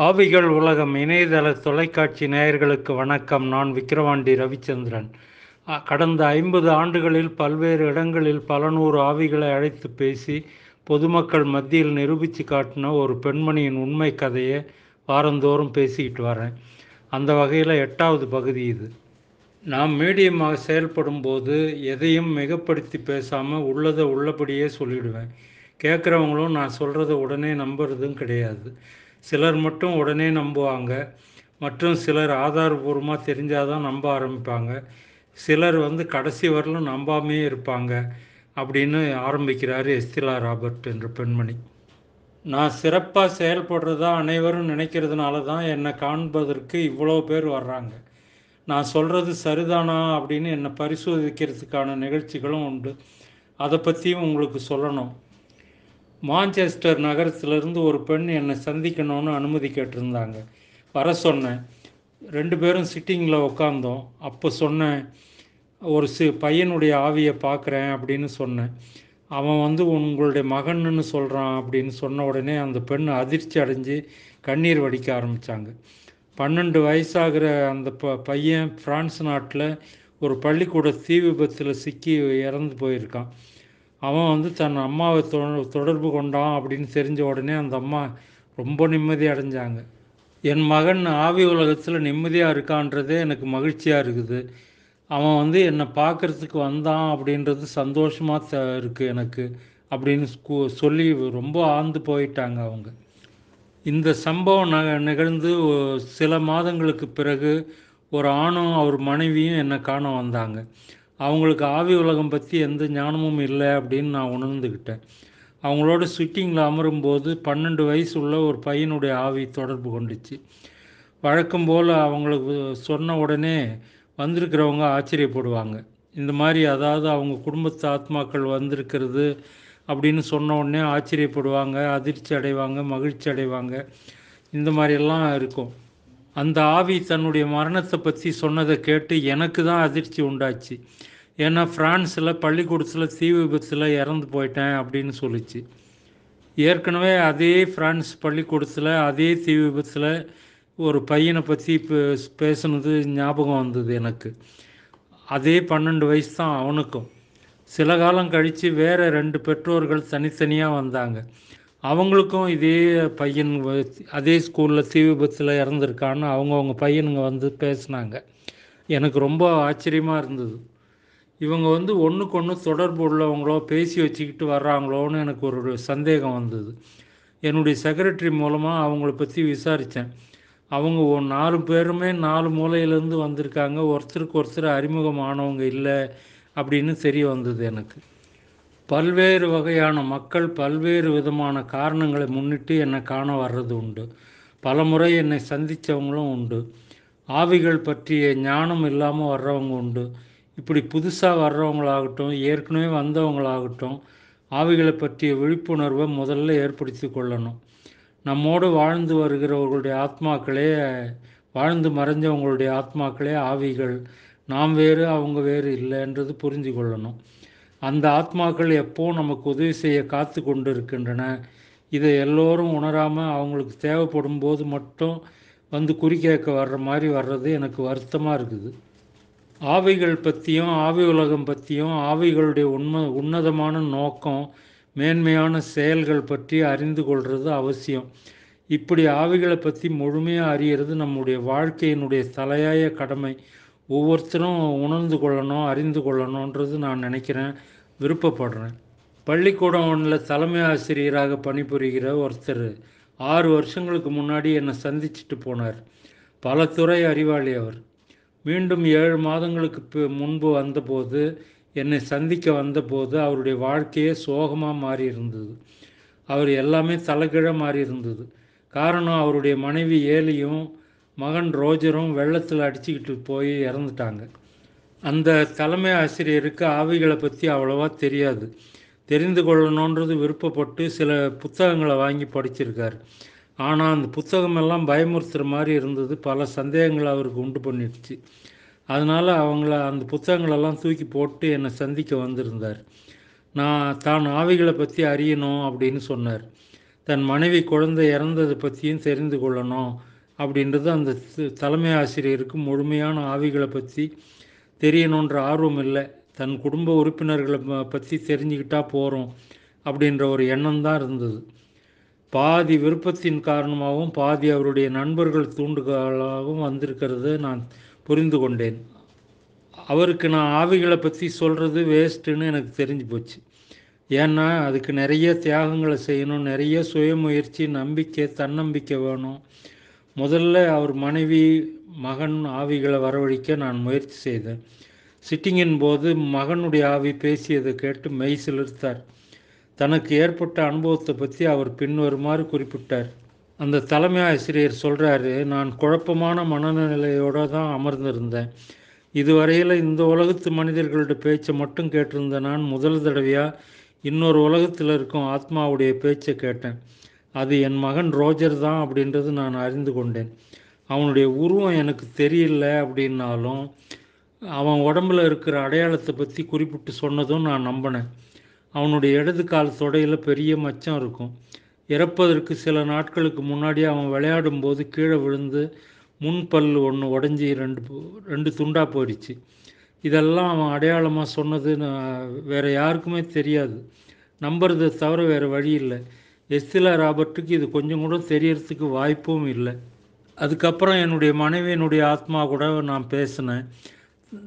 ஆவிகள் உலகம் இணையதள தொலைக்காட்சி நேயர்களுக்கு வணக்கம். நான் விக்கிரவாண்டி ரவிச்சந்திரன். கடந்த ஐம்பது ஆண்டுகளில் பல்வேறு இடங்களில் பல நூறு ஆவிகளை அழைத்து பேசி பொதுமக்கள் மத்தியில் நிரூபித்து காட்டின ஒரு பெண்மணியின் உண்மை கதையை வாரந்தோறும் பேசிக்கிட்டு வரேன். அந்த வகையில் எட்டாவது பகுதி இது. நாம் மீடியமாக செயல்படும் போது எதையும் மிகப்படுத்தி பேசாமல் உள்ளதை உள்ளபடியே சொல்லிடுவேன். கேட்குறவங்களும் நான் சொல்கிறத உடனே நம்புறதும் கிடையாது. சிலர் மட்டும் உடனே நம்புவாங்க. மற்றும் சிலர் ஆதாரபூர்வமாக தெரிஞ்சால் தான் நம்ப ஆரம்பிப்பாங்க. சிலர் வந்து கடைசி வரலும் நம்பாமே இருப்பாங்க அப்படின்னு ஆரம்பிக்கிறார் எஸ்திலா ராபர்ட் என்ற பெண்மணி. நான் சிறப்பாக செயல்படுறதா அனைவரும் நினைக்கிறதுனால தான் என்னை காண்பதற்கு இவ்வளோ பேர் வர்றாங்க. நான் சொல்கிறது சரிதானா அப்படின்னு என்னை பரிசோதிக்கிறதுக்கான நிகழ்ச்சிகளும் உண்டு. அதை பற்றியும் உங்களுக்கு சொல்லணும். மான்செஸ்டர் நகரத்திலிருந்து ஒரு பெண் என்னை சந்திக்கணும்னு அனுமதி கேட்டிருந்தாங்க. வர சொன்னேன். ரெண்டு பேரும் சிட்டிங்கில் உட்காந்தோம் அப்போ சொன்னேன் ஒரு சி பையனுடைய ஆவியை பார்க்குறேன் அப்படின்னு சொன்னேன். அவன் வந்து உங்களுடைய மகன்னு சொல்கிறான் அப்படின்னு சொன்ன உடனே அந்த பெண் அதிர்ச்சி அடைஞ்சு கண்ணீர் வடிக்க ஆரம்பித்தாங்க பன்னெண்டு வயசாகிற அந்த ப பையன் ஃப்ரான்ஸ் நாட்டில் ஒரு பள்ளிக்கூட தீ விபத்தில் சிக்கி இறந்து போயிருக்கான். அவன் வந்து தன் அம்மாவை தொ தொடர்பு கொண்டான் அப்படின்னு தெரிஞ்ச உடனே அந்த அம்மா ரொம்ப நிம்மதி அடைஞ்சாங்க. என் மகன் ஆவி உலகத்தில் நிம்மதியாக இருக்கான்றதே எனக்கு மகிழ்ச்சியாக இருக்குது. அவன் வந்து என்னை பார்க்குறதுக்கு வந்தான் அப்படின்றது சந்தோஷமாக த இருக்குது எனக்கு அப்படின்னு சொல்லி ரொம்ப ஆழ்ந்து போயிட்டாங்க அவங்க. இந்த சம்பவம் ந நிகழ்ந்து சில மாதங்களுக்கு பிறகு ஒரு ஆணும் அவர் மனைவியும் என்னை காண வந்தாங்க. அவங்களுக்கு ஆவி உலகம் பற்றி எந்த ஞானமும் இல்லை அப்படின்னு நான் உணர்ந்துக்கிட்டேன் அவங்களோட சுட்டிங்கில் அமரும்போது பன்னெண்டு வயசு உள்ள ஒரு பையனுடைய ஆவி தொடர்பு கொண்டுச்சு. வழக்கம் போல் அவங்களுக்கு சொன்ன உடனே வந்திருக்கிறவங்க ஆச்சரியப்படுவாங்க. இந்த மாதிரி அதாவது அவங்க குடும்பத்து ஆத்மாக்கள் வந்திருக்கிறது அப்படின்னு சொன்ன உடனே ஆச்சரியப்படுவாங்க அதிர்ச்சி அடைவாங்க மகிழ்ச்சி அடைவாங்க. இந்த மாதிரியெல்லாம் இருக்கும். அந்த ஆவி தன்னுடைய மரணத்தை பற்றி சொன்னதை கேட்டு எனக்கு தான் அதிர்ச்சி உண்டாச்சு. ஏன்னா ஃப்ரான்ஸில் பள்ளிக்கூடத்தில் தீ விபத்தில் இறந்து போயிட்டேன் அப்படின்னு சொல்லிச்சு. ஏற்கனவே அதே ஃப்ரான்ஸ் பள்ளிக்கூடத்தில் அதே தீ விபத்தில் ஒரு பையனை பற்றி பேசுனது ஞாபகம் வந்தது எனக்கு. அதே பன்னெண்டு வயசு தான் அவனுக்கும். சில காலம் கழித்து வேறு ரெண்டு பெற்றோர்கள் தனித்தனியாக வந்தாங்க. அவங்களுக்கும் இதே பையன் அதே ஸ்கூலில் தீ விபத்தில் இறந்துருக்கான்னு அவங்கவுங்க பையனுங்க வந்து பேசுனாங்க. எனக்கு ரொம்ப ஆச்சரியமாக இருந்தது. இவங்க வந்து ஒன்றுக்கு ஒன்று தொடர்பு உள்ளவங்களோ பேசி வச்சுக்கிட்டு வர்றாங்களோன்னு எனக்கு ஒரு சந்தேகம் வந்தது. என்னுடைய செக்ரட்டரி மூலமாக அவங்கள பற்றி விசாரித்தேன் அவங்க ஒரு நாலு பேருமே நாலு மூலையிலேருந்து வந்திருக்காங்க. ஒருத்தருக்கு ஒருத்தர் அறிமுகமானவங்க இல்லை அப்படின்னு தெரிய வந்தது எனக்கு. பல்வேறு வகையான மக்கள் பல்வேறு விதமான காரணங்களை முன்னிட்டு என்னை காண வர்றது உண்டு. பல முறை என்னை சந்தித்தவங்களும் உண்டு. ஆவிகள் பற்றிய ஞானம் இல்லாமல் வர்றவங்க உண்டு. இப்படி புதுசாக வர்றவங்களாகட்டும் ஏற்கனவே வந்தவங்களாகட்டும் ஆவிகளை பற்றிய விழிப்புணர்வை முதல்ல ஏற்படுத்தி கொள்ளணும். நம்மோடு வாழ்ந்து வருகிறவர்களுடைய ஆத்மாக்களே வாழ்ந்து மறைஞ்சவங்களுடைய ஆத்மாக்களே ஆவிகள் நாம் வேறு அவங்க வேறு இல்லைன்றது புரிஞ்சு கொள்ளணும். அந்த ஆத்மாக்கள் எப்போ நமக்கு உதவி செய்ய காத்து கொண்டு இருக்கின்றன இதை எல்லோரும் உணராமல் அவங்களுக்கு தேவைப்படும் போது மட்டும் வந்து குறி கேட்க வர்ற மாதிரி வர்றது எனக்கு வருத்தமாக இருக்குது. ஆவிகள் பற்றியும் ஆவி உலகம் பற்றியும் ஆவிகளுடைய உண்ம உன்னதமான நோக்கம் மேன்மையான செயல்கள் பற்றி அறிந்து கொள்வது அவசியம். இப்படி ஆவிகளை பற்றி முழுமையாக அறியறது நம்முடைய வாழ்க்கையினுடைய தலையாய கடமை. ஒவ்வொருத்தரும் உணர்ந்து கொள்ளணும் அறிந்து கொள்ளணுன்றது நான் நினைக்கிறேன். விருப்பப்படுறேன். பள்ளிக்கூடம் ஒன்றில் தலைமை ஆசிரியராக பணிபுரிகிற ஒருத்தர் ஆறு வருஷங்களுக்கு முன்னாடி என்னை சந்திச்சுட்டு போனார். பல துறை அறிவாளி அவர். மீண்டும் ஏழு மாதங்களுக்கு பி- முன்பு வந்தபோது என்னை சந்திக்க வந்தபோது அவருடைய வாழ்க்கையே சோகமாக மாறி இருந்தது அவர் எல்லாமே தலைகீழ மாறி இருந்தது காரணம் அவருடைய மனைவி ஏலியும் மகன் ரோஜரும் வெள்ளத்தில் அடிச்சுக்கிட்டு போய் இறந்துட்டாங்க. அந்த தலைமை ஆசிரியருக்கு ஆவிகளை பற்றி அவ்வளோவா தெரியாது. தெரிந்து கொள்ளணுன்றது விருப்பப்பட்டு சில புத்தகங்களை வாங்கி படிச்சிருக்கார். ஆனால் அந்த புத்தகமெல்லாம் பயமுறுத்துகிற மாதிரி இருந்தது. பல சந்தேகங்களை அவருக்கு உண்டு பண்ணிடுச்சு. அதனால் அவங்கள அந்த புத்தகங்களெல்லாம் தூக்கி போட்டு என்னை சந்திக்க வந்திருந்தார். நான் தான் ஆவிகளை பற்றி அறியணும் அப்படின்னு சொன்னார். தன் மனைவி குழந்தை இறந்ததை பற்றியும் தெரிந்து கொள்ளணும் அப்படின்றது அந்த தலைமை ஆசிரியருக்கு முழுமையான ஆவிகளை பற்றி தெரியணுன்ற ஆர்வம் இல்லை. தன் குடும்ப உறுப்பினர்களை ப- பற்றி தெரிஞ்சுக்கிட்டா போகிறோம் அப்படின்ற ஒரு எண்ணம் தான் இருந்தது. பாதி விருப்பத்தின் காரணமாகவும் பாதி அவருடைய நண்பர்கள் தூண்டுகளாகவும் வந்திருக்கிறது நான் புரிந்து கொண்டேன். அவருக்கு நான் ஆவிகளை பற்றி சொல்கிறது வேஸ்ட்டுன்னு எனக்கு தெரிஞ்சு போச்சு. ஏன்னா அதுக்கு நிறைய தியாகங்களை செய்யணும் நிறைய சுயமுயற்சி நம்பிக்கை தன்னம்பிக்கை வேணும். முதல்ல அவர் மனைவி மகன் ஆவிகளை வரவழைக்க நான் முயற்சி செய்தேன். சிட்டிங்கின் போது மகனுடைய ஆவி பேசியதை கேட்டு மெய் சிலிர்த்தார். தனக்கு ஏற்பட்ட அனுபவத்தை பற்றி அவர் பின்வருமாறு குறிப்பிட்டார். அந்த தலைமை ஆசிரியர் சொல்கிறாரு நான் குழப்பமான மனநிலையோடு தான் அமர்ந்திருந்தேன். இதுவரையில் இந்த உலகத்து மனிதர்களோட பேச்சை மட்டும் கேட்டிருந்த நான் முதல் தடவையாக இன்னொரு உலகத்தில் இருக்கும் ஆத்மாவுடைய பேச்சை கேட்டேன். அது என் மகன் ரோஜர் தான் அப்படின்றது நான் அறிந்து கொண்டேன். அவனுடைய உருவம் எனக்கு தெரியல அப்படின்னாலும் அவன் உடம்புல இருக்கிற அடையாளத்தை பற்றி குறிப்பிட்டு சொன்னதும் நான் நம்பினேன். அவனுடைய இடது கால் தொடையில் பெரிய மச்சம் இருக்கும். இறப்பதற்கு சில நாட்களுக்கு முன்னாடி அவன் விளையாடும் போது கீழே விழுந்து முன்பல் ஒன்று உடஞ்சி ரெண்டு ரெண்டு துண்டாக போயிடுச்சு. இதெல்லாம் அவன் அடையாளமாக சொன்னது நான் வேற யாருக்குமே தெரியாது. நம்புறதை தவிர வேறு வழி இல்லை. எஸ்திலா ராபர்ட்டுக்கு இது கொஞ்சம் கூட தெரியறதுக்கு வாய்ப்பும் இல்லை. அதுக்கப்புறம் என்னுடைய மனைவியினுடைய ஆத்மா கூட நான் பேசினேன்.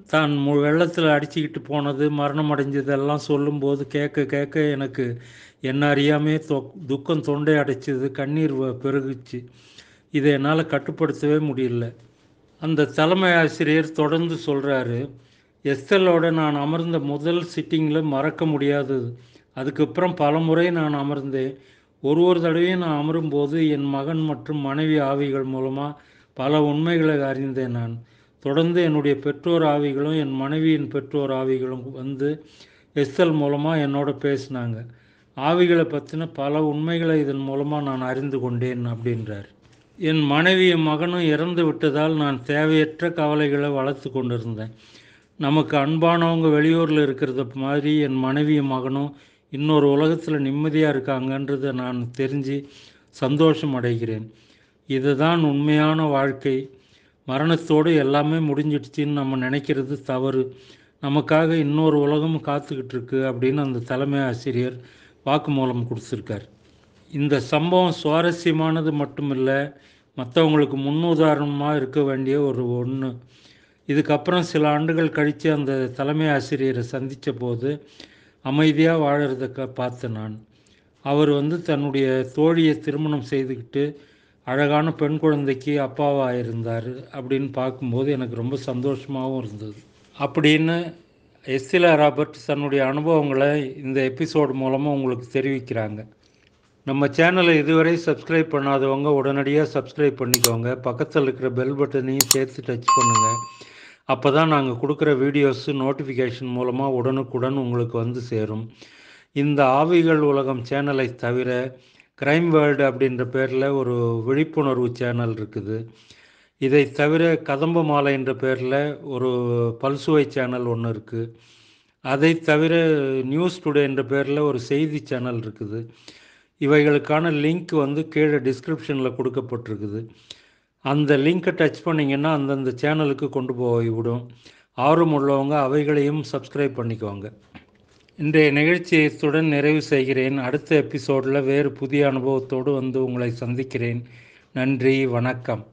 தான் மு வெள்ளத்தில் அடிச்சுக்கிட்டு போனது மரணம் அடைஞ்சதெல்லாம் சொல்லும்போது கேட்க கேட்க எனக்கு என்ன அறியாமே தொ துக்கம் தொண்டை அடைச்சிது கண்ணீர் வ- பெருகுச்சு. இதை என்னால் கட்டுப்படுத்தவே முடியல. அந்த தலைமை ஆசிரியர் தொடர்ந்து சொல்கிறாரு எஸ்எல்லோட நான் அமர்ந்த முதல் சிட்டிங்கில் மறக்க முடியாதது. அதுக்கப்புறம் பல முறை நான் அமர்ந்தேன். ஒரு ஒரு தடவையும் நான் அமரும்போது என் மகன் மற்றும் மனைவி ஆவிகள் மூலமாக பல உண்மைகளை அறிந்தேன் நான். தொடர்ந்து என்னுடைய பெற்றோர் ஆவிகளும் என் மனைவியின் பெற்றோர் ஆவிகளும் வந்து எஸ்எல் மூலமாக என்னோட பேசினாங்க. ஆவிகளை பற்றின பல உண்மைகளை இதன் மூலமாக நான் அறிந்து கொண்டேன் அப்படின்றார். என் மனைவியும் மகனும் இறந்து விட்டதால் நான் தேவையற்ற கவலைகளை வளர்த்து கொண்டிருந்தேன். நமக்கு அன்பானவங்க வெளியூரில் இருக்கிறத மாதிரி என் மனைவியும் மகனும் இன்னொரு உலகத்தில் நிம்மதியாக இருக்காங்கன்றதை நான் தெரிஞ்சு சந்தோஷம் அடைகிறேன். இதுதான் உண்மையான வாழ்க்கை. மரணத்தோடு எல்லாமே முடிஞ்சிடுச்சின்னு நம்ம நினைக்கிறது தவறு. நமக்காக இன்னொரு உலகம் காத்துக்கிட்டு இருக்கு அப்படின்னு அந்த தலைமை ஆசிரியர் வாக்குமூலம் கொடுத்துருக்கார். இந்த சம்பவம் சுவாரஸ்யமானது மட்டுமில்லை மற்றவங்களுக்கு முன்னுதாரணமாக இருக்க வேண்டிய ஒரு ஒன்று இதுக்கப்புறம் சில ஆண்டுகள் கழித்து அந்த தலைமை ஆசிரியரை சந்தித்த போது அமைதியாக வாழறத க பார்த்தேன் நான். அவர் வந்து தன்னுடைய தோழியை திருமணம் செய்துக்கிட்டு அழகான பெண் குழந்தைக்கு அப்பாவாக இருந்தார் அப்படின்னு பார்க்கும்போது எனக்கு ரொம்ப சந்தோஷமாகவும் இருந்தது. அப்படின்னு எஸ்திலா ராபர்ட் தன்னுடைய அனுபவங்களை இந்த எபிசோடு மூலமாக உங்களுக்கு தெரிவிக்கிறாங்க. நம்ம சேனலை இதுவரை சப்ஸ்கிரைப் பண்ணாதவங்க உடனடியாக சப்ஸ்கிரைப் பண்ணிக்கோங்க. பக்கத்தில் இருக்கிற பெல் பட்டனையும் சேர்த்து டச் பண்ணுங்கள் அப்போ தான் நாங்கள் கொடுக்குற வீடியோஸு நோட்டிஃபிகேஷன் மூலமாக உடனுக்குடன் உங்களுக்கு வந்து சேரும். இந்த ஆவிகள் உலகம் சேனலை தவிர கிரைம் வேர்ல்டு அப்படின்ற பேரில் ஒரு விழிப்புணர்வு சேனல் இருக்குது. இதை தவிர கதம்ப மாலை என்ற பேரில் ஒரு பல்சுவை சேனல் ஒன்று இருக்குது அதை தவிர நியூஸ் டுடே என்ற பேரில் ஒரு செய்தி சேனல் இருக்குது. இவைகளுக்கான லிங்க் வந்து கீழே டிஸ்கிரிப்ஷனில் கொடுக்கப்பட்டிருக்குது. அந்த லிங்க்கை டச் பண்ணிங்கன்னா அந்தந்த சேனலுக்கு கொண்டு போய் விடும். ஆர்வம் உள்ளவங்க அவைகளையும் சப்ஸ்கிரைப் பண்ணிக்குவாங்க இன்றைய நிகழ்ச்சியை இத்துடன் நிறைவு செய்கிறேன். அடுத்த எபிசோடில் வேறு புதிய அனுபவத்தோடு வந்து உங்களை சந்திக்கிறேன். நன்றி வணக்கம்.